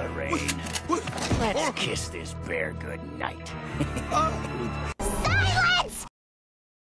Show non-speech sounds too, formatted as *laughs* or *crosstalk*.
Lorraine. Let's kiss this bear good night. *laughs* Oh,